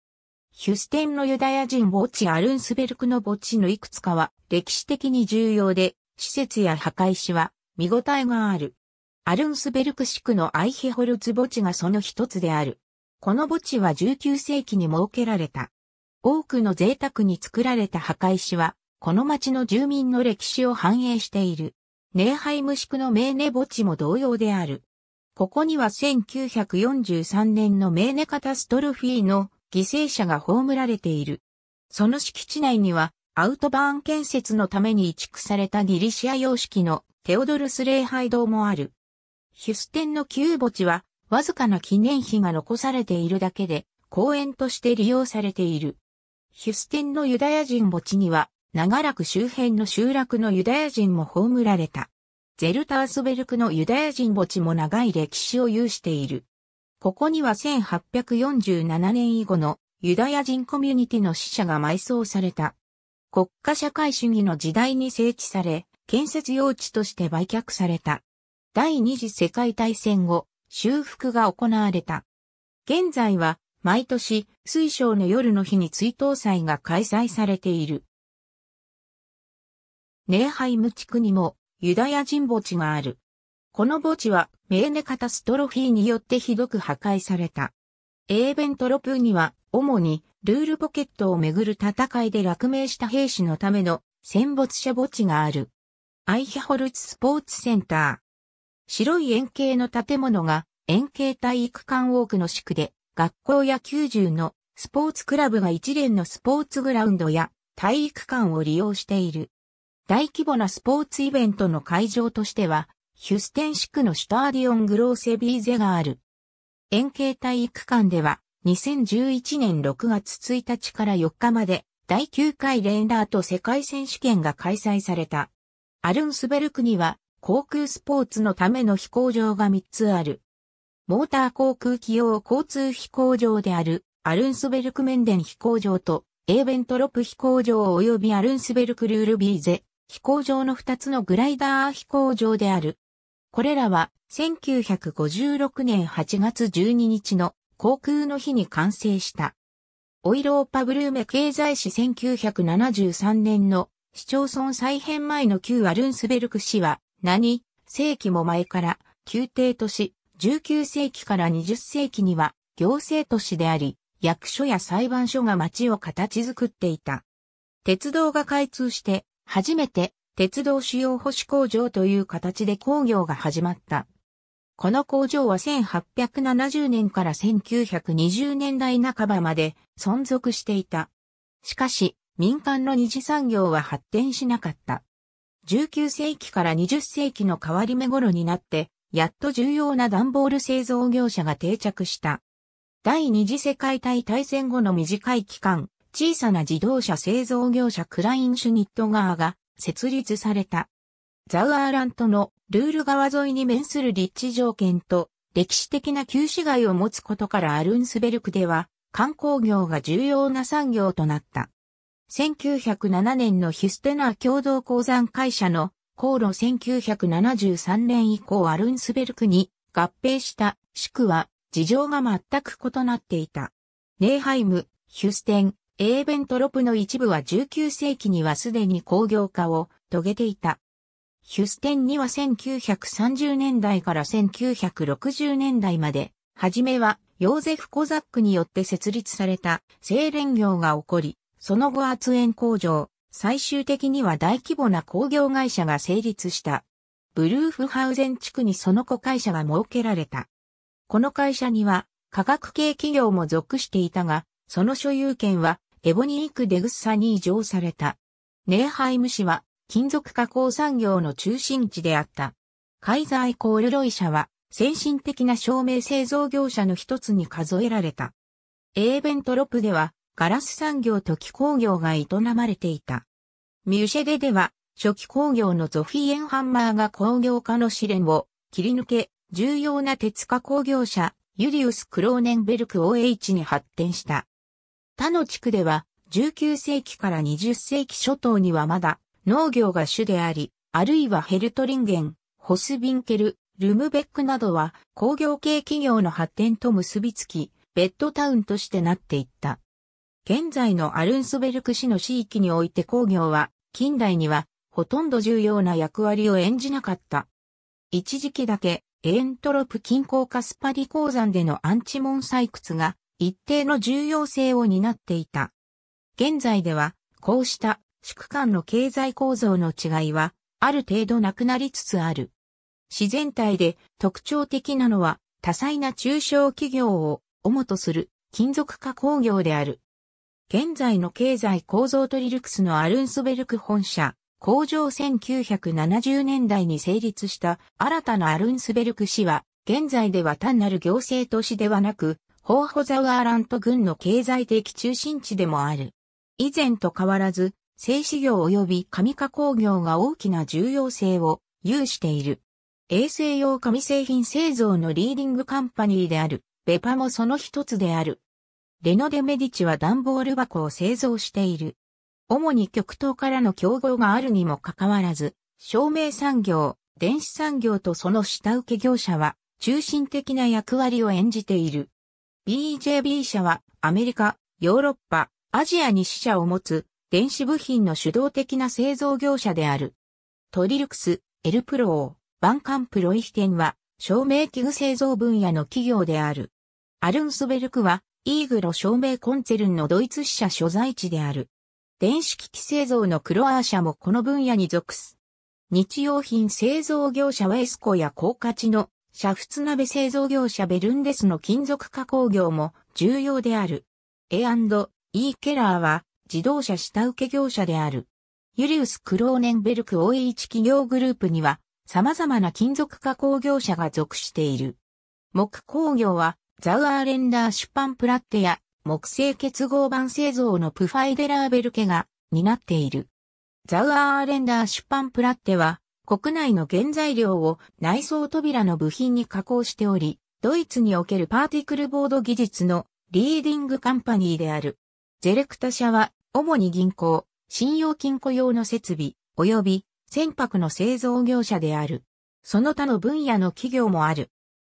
ヒュステンのユダヤ人墓地アルンスベルクの墓地のいくつかは歴史的に重要で、施設や墓石は見応えがある。アルンスベルク地区のアイヒホルツ墓地がその一つである。この墓地は19世紀に設けられた。多くの贅沢に作られた墓石は、この町の住民の歴史を反映している。ネーハイムシクのメーネ墓地も同様である。ここには1943年のメーネカタストロフィーの犠牲者が葬られている。その敷地内には、アウトバーン建設のために移築されたギリシア様式のテオドルス礼拝堂もある。ヒュステンの旧墓地は、わずかな記念碑が残されているだけで、公園として利用されている。ヒュステンのユダヤ人墓地には、長らく周辺の集落のユダヤ人も葬られた。ゼルタースベルクのユダヤ人墓地も長い歴史を有している。ここには1847年以後のユダヤ人コミュニティの死者が埋葬された。国家社会主義の時代に整地され、建設用地として売却された。第二次世界大戦後、修復が行われた。現在は毎年水晶の夜の日に追悼祭が開催されている。ネーハイム地区にもユダヤ人墓地がある。この墓地はメーネカタストロフィーによってひどく破壊された。エーベントロプーには主にルールポケットをめぐる戦いで落命した兵士のための戦没者墓地がある。アイヒャホルツスポーツセンター。白い円形の建物が円形体育館多くの地区で学校や90のスポーツクラブが一連のスポーツグラウンドや体育館を利用している。大規模なスポーツイベントの会場としてはヒュステンシクのシュターディオングローセビーゼがある。円形体育館では2011年6月1日から4日まで第9回レンダーと世界選手権が開催された。アルンスベルクには航空スポーツのための飛行場が3つある。モーター航空機用交通飛行場であるアルンスベルクメンデン飛行場とエーベントロップ飛行場及びアルンスベルクルールビーゼ飛行場の2つのグライダー飛行場である。これらは1956年8月12日の航空の日に完成した。オイローパブルーメ経済史1973年の市町村再編前の旧アルンスベルク市は何世紀も前から宮廷都市19世紀から20世紀には行政都市であり役所や裁判所が町を形作っていた。鉄道が開通して初めて鉄道主要保守工場という形で工業が始まった。この工場は1870年から1920年代半ばまで存続していた。しかし、民間の二次産業は発展しなかった。19世紀から20世紀の変わり目頃になって、やっと重要な段ボール製造業者が定着した。第二次世界大大戦後の短い期間、小さな自動車製造業者クラインシュニット川が設立された。ザウアーラントのルール川沿いに面する立地条件と歴史的な旧市街を持つことからアルンスベルクでは観光業が重要な産業となった。1907年のヒュステナー共同鉱山会社の航路1973年以降アルンスベルクに合併した宿は事情が全く異なっていた。ネーハイム、ヒュステン、エーベントロプの一部は19世紀にはすでに工業化を遂げていた。ヒュステンには1930年代から1960年代まで、はじめはヨーゼフ・コザックによって設立された精錬業が起こり、その後圧煙工場、最終的には大規模な工業会社が成立した。ブルーフハウゼン地区にその子会社が設けられた。この会社には科学系企業も属していたが、その所有権はエボニーク・デグッサに移譲された。ネーハイム市は金属加工産業の中心地であった。カイザーイコールロイ社は先進的な照明製造業者の一つに数えられた。エーベントロプではガラス産業と気工業が営まれていた。ミュシェデでは、初期工業のゾフィエンハンマーが工業化の試練を切り抜け、重要な鉄化工業者、ユリウス・クローネンベルク OH に発展した。他の地区では、19世紀から20世紀初頭にはまだ農業が主であり、あるいはヘルトリンゲン、ホスビンケル、ルムベックなどは工業系企業の発展と結びつき、ベッドタウンとしてなっていった。現在のアルンスベルク市の地域において工業は近代にはほとんど重要な役割を演じなかった。一時期だけエントロプ近郊カスパリ鉱山でのアンチモン採掘が一定の重要性を担っていた。現在ではこうした宿間の経済構造の違いはある程度なくなりつつある。自然体で特徴的なのは多彩な中小企業を主とする金属加工業である。現在の経済構造トリルクスのアルンスベルク本社、工場1970年代に成立した新たなアルンスベルク市は、現在では単なる行政都市ではなく、ホーホザウアーラント郡の経済的中心地でもある。以前と変わらず、製紙業及び紙加工業が大きな重要性を有している。衛生用紙製品製造のリーディングカンパニーである、ベパもその一つである。レノデメディチは段ボール箱を製造している。主に極東からの競合があるにもかかわらず、照明産業、電子産業とその下請け業者は中心的な役割を演じている。BJB 社はアメリカ、ヨーロッパ、アジアに支社を持つ電子部品の主導的な製造業者である。トリルクス、エルプロー、バンカンプロイヒテンは照明器具製造分野の企業である。アルンスベルクはイーグロ照明コンツェルンのドイツ支社所在地である。電子機器製造のクロアー社もこの分野に属す。日用品製造業者はエスコや高価値の煮沸鍋製造業者ベルンデスの金属加工業も重要である。A&E ケラーは自動車下請け業者である。ユリウス・クローネンベルク OH 企業グループには様々な金属加工業者が属している。木工業はザウアーレンダーシュパンプラッテや木製結合板製造のプファイデラーベルケが担っている。ザウアーレンダーシュパンプラッテは国内の原材料を内装扉の部品に加工しており、ドイツにおけるパーティクルボード技術のリーディングカンパニーである。ゼレクタ社は主に銀行、信用金庫用の設備、及び船舶の製造業者である。その他の分野の企業もある。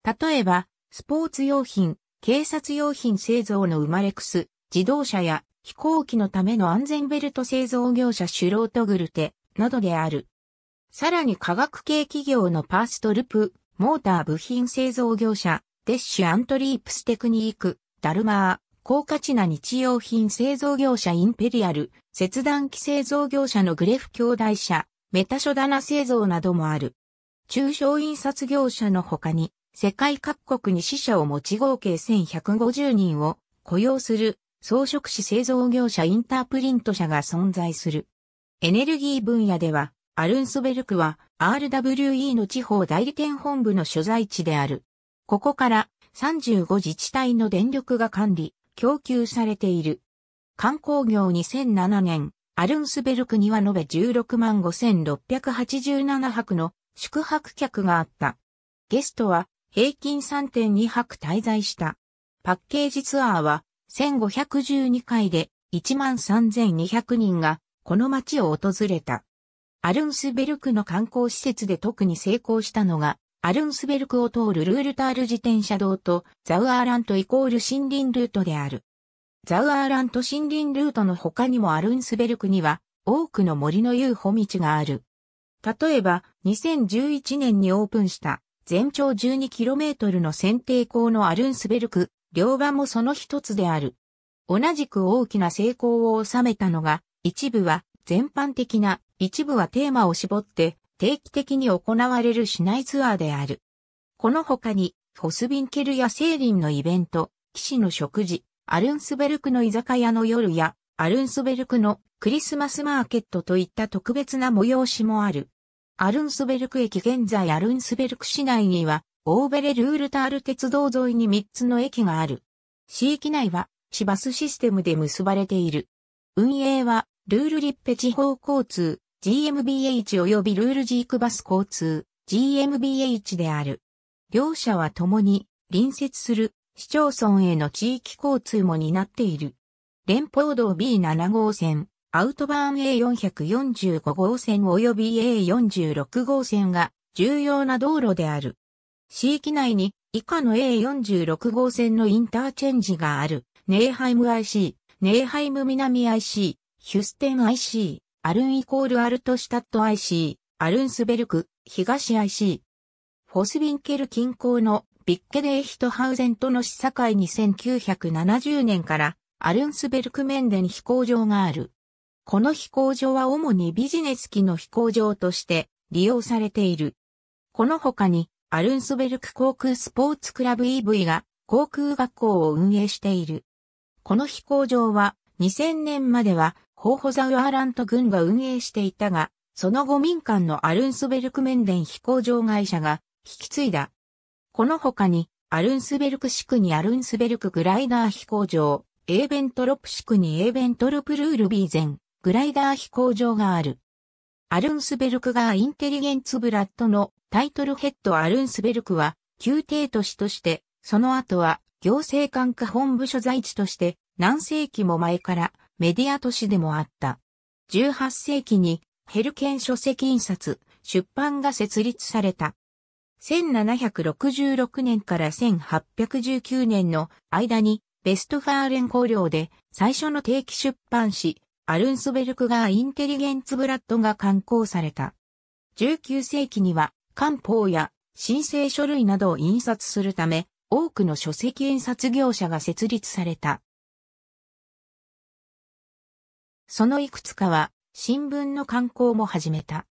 例えば、スポーツ用品、警察用品製造の生まれくす、自動車や飛行機のための安全ベルト製造業者シュロートグルテ、などである。さらに科学系企業のパーストルプ、モーター部品製造業者、デッシュアントリープステクニーク、ダルマー、高価値な日用品製造業者インペリアル、切断機製造業者のグレフ兄弟社、メタショダナ製造などもある。中小印刷業者の他に、世界各国に死者を持ち合計1150人を雇用する装飾紙製造業者インタープリント社が存在する。エネルギー分野では、アルンスベルクは RWE の地方代理店本部の所在地である。ここから35自治体の電力が管理、供給されている。観光業2007年、アルンスベルクには延べ16万5687泊の宿泊客があった。ゲストは平均3.2泊滞在した。パッケージツアーは1512回で13,200人がこの街を訪れた。アルンスベルクの観光施設で特に成功したのが、アルンスベルクを通るルールタール自転車道とザウアーラントイコール森林ルートである。ザウアーラント森林ルートの他にもアルンスベルクには多くの森の遊歩道がある。例えば、2011年にオープンした全長 12km の選定校のアルンスベルク、両場もその一つである。同じく大きな成功を収めたのが、一部は全般的な一部はテーマを絞って定期的に行われる市内ツアーである。この他に、フォスビンケルやセーリンのイベント、騎士の食事、アルンスベルクの居酒屋の夜や、アルンスベルクのクリスマスマーケットといった特別な催しもある。アルンスベルク駅現在アルンスベルク市内には、オーベレルールタール鉄道沿いに3つの駅がある。市域内は、市バスシステムで結ばれている。運営は、ルールリッペ地方交通、GmbH 及びルールジークバス交通 GmbH である。両社は共に隣接する市町村への地域交通も担っている。連邦道 B7 号線、アウトバーン A445 号線及び A46 号線が重要な道路である。市域内に以下の A46 号線のインターチェンジがある。ネーハイム IC、ネーハイム南 IC、ヒュステン IC、アルンイコールアルトシュタット IC、アルンスベルク、東 IC。フォスビンケル近郊のビッケデーヒトハウゼンとの市境に1970年からアルンスベルク面でに飛行場がある。この飛行場は主にビジネス機の飛行場として利用されている。この他にアルンスベルク航空スポーツクラブ EV が航空学校を運営している。この飛行場は2000年まではホーホザウアーラント軍が運営していたが、その後民間のアルンスベルク面電飛行場会社が引き継いだ。この他に、アルンスベルク市区にアルンスベルクグライダー飛行場、エーベントロップ市区にエーベントロプルールビーゼン、グライダー飛行場がある。アルンスベルクがインテリゲンツブラッドのタイトルヘッドアルンスベルクは、宮廷都市として、その後は行政管区本部所在地として何世紀も前からメディア都市でもあった。18世紀にヘルケン書籍印刷、出版が設立された。1766年から1819年の間にベストファーレン工領で最初の定期出版誌、アルンスベルクガーインテリゲンツブラッドが刊行された。19世紀には漢方や申請書類などを印刷するため多くの書籍印刷業者が設立された。そのいくつかは新聞の刊行も始めた。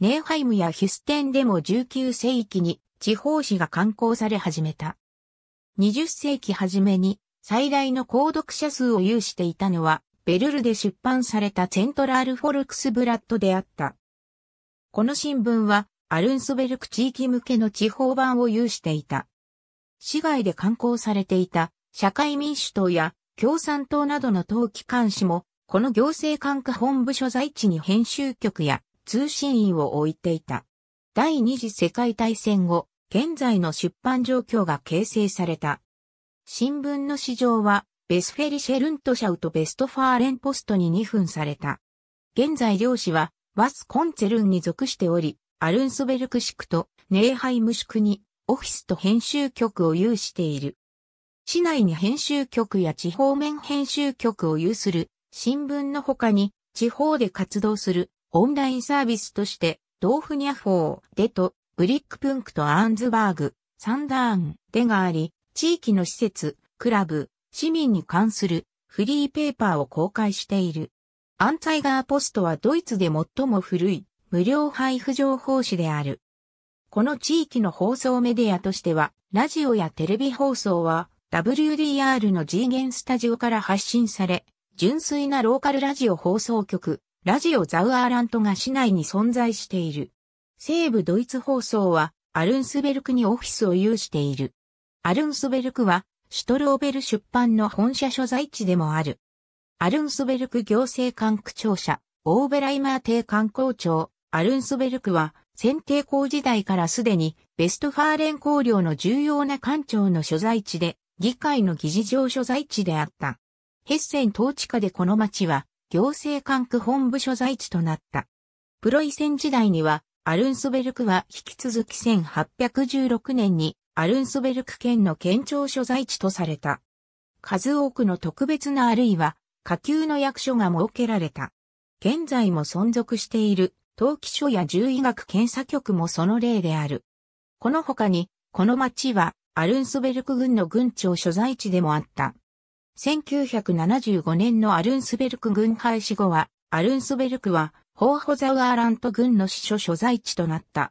ネーハイムやヒュステンでも19世紀に地方紙が刊行され始めた。20世紀初めに最大の購読者数を有していたのはベルルで出版されたセントラールフォルクスブラッドであった。この新聞はアルンスベルク地域向けの地方版を有していた。市外で刊行されていた社会民主党や共産党などの党機関紙もこの行政管区本部所在地に編集局や通信員を置いていた。第二次世界大戦後、現在の出版状況が形成された。新聞の市場は、ベスフェリシェルントシャウとベストファーレンポストに2分された。現在両紙は、 WAZ コンツェルンに属しており、アルンスベルク市区とネーハイム市区にオフィスと編集局を有している。市内に編集局や地方面編集局を有する新聞の他に地方で活動するオンラインサービスとして、 dorfinfo.de と、blickpunkt-arnsberg-sundern.de があり、地域の施設、クラブ、市民に関するフリーペーパーを公開している。アンツァイガーポストはドイツで最も古い無料配布情報誌である。この地域の放送メディアとしては、ラジオやテレビ放送は WDR の G ゲンスタジオから発信され、純粋なローカルラジオ放送局、ラジオザウアーラントが市内に存在している。西部ドイツ放送は、アルンスベルクにオフィスを有している。アルンスベルクは、シュトローベル出版の本社所在地でもある。アルンスベルク行政管区庁舎、オーベライマー邸観光庁、アルンスベルクは、選定校時代からすでに、ベストファーレン公領の重要な官庁の所在地で、議会の議事場所在地であった。ヘッセン統治下でこの町は、行政管区本部所在地となった。プロイセン時代には、アルンスベルクは引き続き1816年にアルンスベルク県の県庁所在地とされた。数多くの特別なあるいは下級の役所が設けられた。現在も存続している登記所や獣医学検査局もその例である。この他に、この町はアルンスベルク郡の郡庁所在地でもあった。1975年のアルンスベルク軍廃止後は、アルンスベルクは、ホーホザウアーラント軍の支所所在地となった。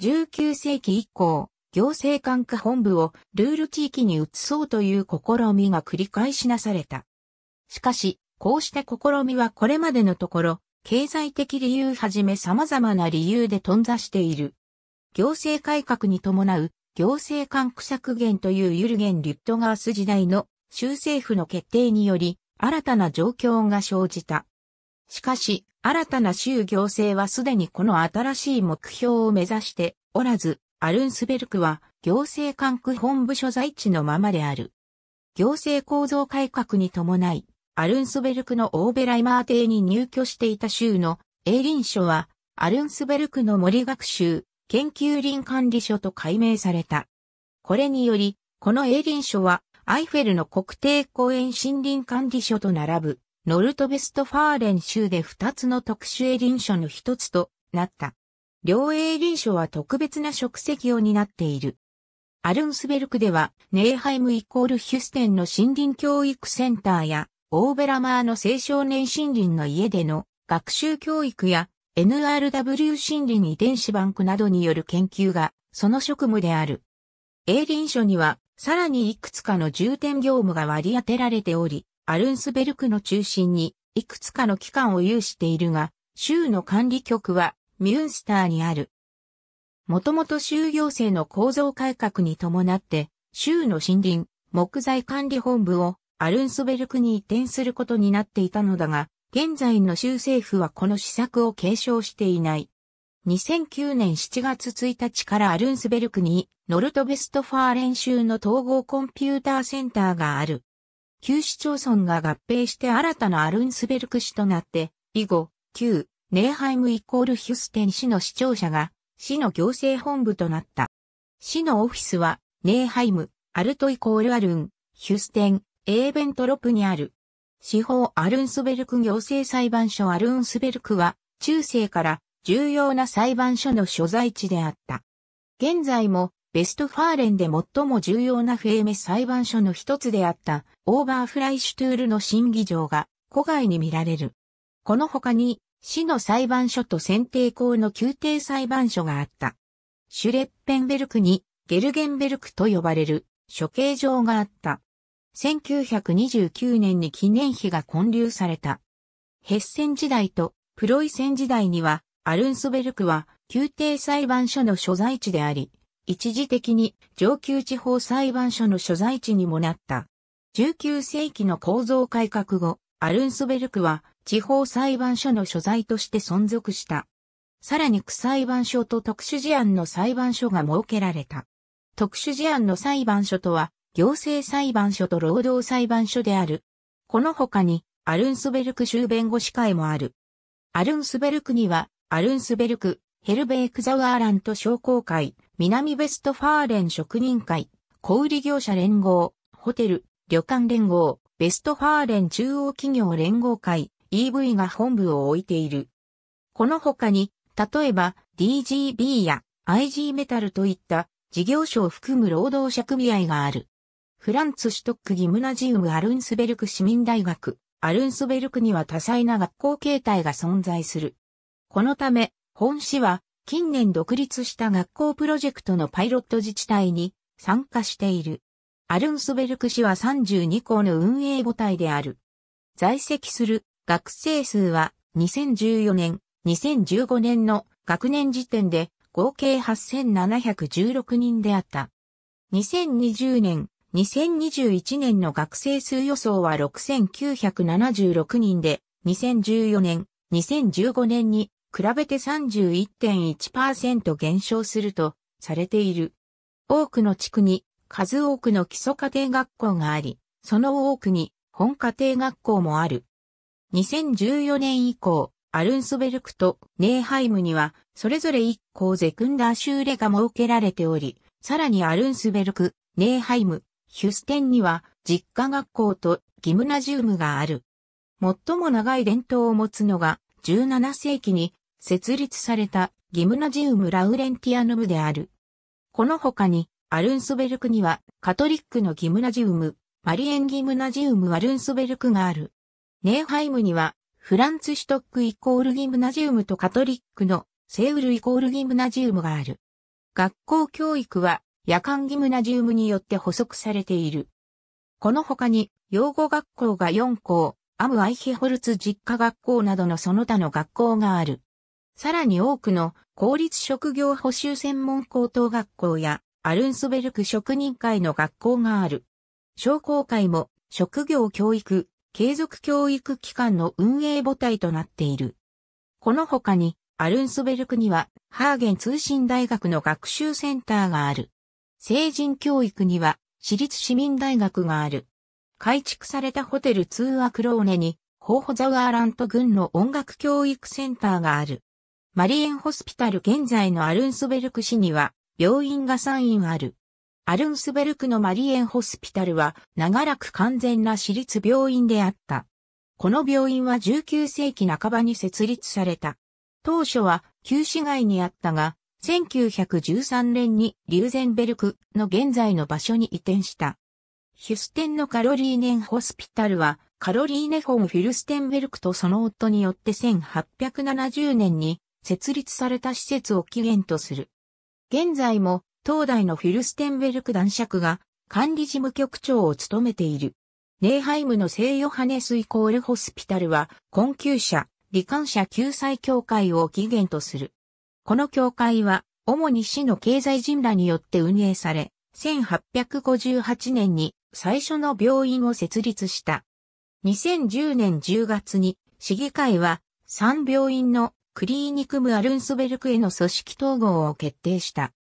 19世紀以降、行政管区本部をルール地域に移そうという試みが繰り返しなされた。しかし、こうした試みはこれまでのところ、経済的理由はじめ様々な理由で頓挫している。行政改革に伴う行政管区削減というユルゲン・リュットガース時代の州政府の決定により、新たな状況が生じた。しかし、新たな州行政はすでにこの新しい目標を目指しておらず、アルンスベルクは行政管区本部所在地のままである。行政構造改革に伴い、アルンスベルクのオーベライマー邸に入居していた州のエーリン所は、アルンスベルクの森学習研究林管理所と改名された。これにより、このエーリン所はアイフェルの国定公園森林管理所と並ぶ、ノルトベストファーレン州で2つの特殊営林所の一つとなった。両営林所は特別な職責を担っている。アルンスベルクでは、ネーハイムイコールヒュステンの森林教育センターや、オーベラマーの青少年森林の家での学習教育や NRW 森林遺伝子バンクなどによる研究がその職務である。営林所にはさらにいくつかの重点業務が割り当てられており、アルンスベルクの中心にいくつかの機関を有しているが、州の管理局はミュンスターにある。もともと州行政の構造改革に伴って、州の森林、木材管理本部をアルンスベルクに移転することになっていたのだが、現在の州政府はこの施策を継承していない。2009年7月1日からアルンスベルクにノルトベストファーレン州の統合コンピューターセンターがある。旧市町村が合併して新たなアルンスベルク市となって、以後、旧ネーハイムイコールヒュステン市の市庁舎が市の行政本部となった。市のオフィスはネーハイム、アルトイコールアルン、ヒュステン、エーベントロプにある。司法アルンスベルク行政裁判所アルンスベルクは中世から重要な裁判所の所在地であった。現在もベストファーレンで最も重要なフェーメ裁判所の一つであったオーバーフライシュトゥールの審議場が郊外に見られる。この他に市の裁判所と選帝侯の宮廷裁判所があった。シュレッペンベルクにゲルゲンベルクと呼ばれる処刑場があった。1929年に記念碑が建立された。ヘッセン時代とプロイセン時代にはアルンスベルクは宮廷裁判所の所在地であり、一時的に上級地方裁判所の所在地にもなった。19世紀の構造改革後、アルンスベルクは地方裁判所の所在として存続した。さらに区裁判所と特殊事案の裁判所が設けられた。特殊事案の裁判所とは、行政裁判所と労働裁判所である。この他に、アルンスベルク州弁護士会もある。アルンスベルクには、アルンスベルク、ヘルベークザワーラント商工会、南ベストファーレン職人会、小売業者連合、ホテル、旅館連合、ベストファーレン中央企業連合会、EV が本部を置いている。この他に、例えば DGB や IG メタルといった事業所を含む労働者組合がある。フランツシュトックギムナジウムアルンスベルク市民大学、アルンスベルクには多彩な学校形態が存在する。このため、本市は近年独立した学校プロジェクトのパイロット自治体に参加している。アルンスベルク市は32校の運営母体である。在籍する学生数は2014年、2015年の学年時点で合計8716人であった。2020年、2021年の学生数予想は6976人で、2014年、2015年に比べて31.1%減少するとされている。多くの地区に数多くの基礎家庭学校があり、その多くに本家庭学校もある。2014年以降、アルンスベルクとネーハイムには、それぞれ一校ゼクンダーシューレが設けられており、さらにアルンスベルク、ネーハイム、ヒュステンには実家学校とギムナジウムがある。最も長い伝統を持つのが17世紀に設立されたギムナジウム・ラウレンティアヌムである。この他にアルンスベルクにはカトリックのギムナジウム、マリエンギムナジウム・アルンスベルクがある。ネーハイムにはフランツシュトックイコールギムナジウムとカトリックのセウルイコールギムナジウムがある。学校教育は夜間ギムナジウムによって補足されている。この他に養護学校が4校、アムアイヒホルツ実家学校などのその他の学校がある。さらに多くの公立職業補修専門高等学校やアルンスベルク職人会の学校がある。商工会も職業教育、継続教育機関の運営母体となっている。この他に、アルンスベルクには、ハーゲン通信大学の学習センターがある。成人教育には、私立市民大学がある。改築されたホテルツーアクローネに、ホーホザワーラント郡の音楽教育センターがある。マリエンホスピタル現在のアルンスベルク市には、病院が3院ある。アルンスベルクのマリエンホスピタルは長らく完全な私立病院であった。この病院は19世紀半ばに設立された。当初は旧市街にあったが、1913年にリューゼンベルクの現在の場所に移転した。ヒュステンのカロリーネンホスピタルはカロリーネフォン・フィルステンベルクとその夫によって1870年に設立された施設を起源とする。現在も、東大のフィルステンベルク男爵が管理事務局長を務めている。ネーハイムの聖ヨハネスイコールホスピタルは、困窮者、罹患者救済協会を起源とする。この協会は、主に市の経済人らによって運営され、1858年に最初の病院を設立した。2010年10月に市議会は3病院のクリーニクム・アルンスベルクへの組織統合を決定した。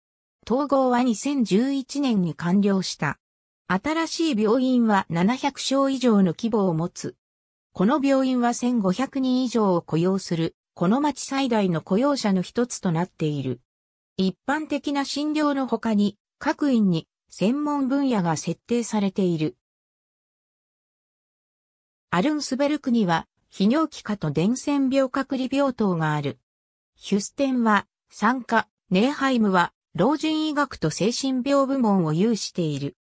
統合は2011年に完了した。新しい病院は700床以上の規模を持つ。この病院は1500人以上を雇用する、この町最大の雇用者の一つとなっている。一般的な診療の他に、各院に専門分野が設定されている。アルンスベルクには泌尿器科と伝染病隔離病棟がある。ヒュステンは、産科、ネーハイムは、老人医学と精神病部門を有している。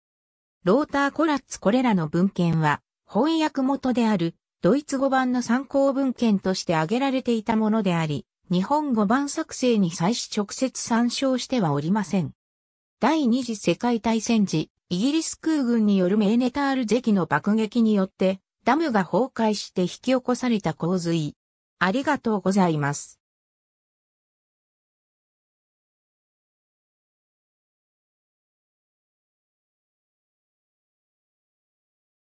ローター・コラッツこれらの文献は、翻訳元である、ドイツ語版の参考文献として挙げられていたものであり、日本語版作成に際し直接参照してはおりません。第二次世界大戦時、イギリス空軍によるメーネタール関の爆撃によって、ダムが崩壊して引き起こされた洪水。ありがとうございます。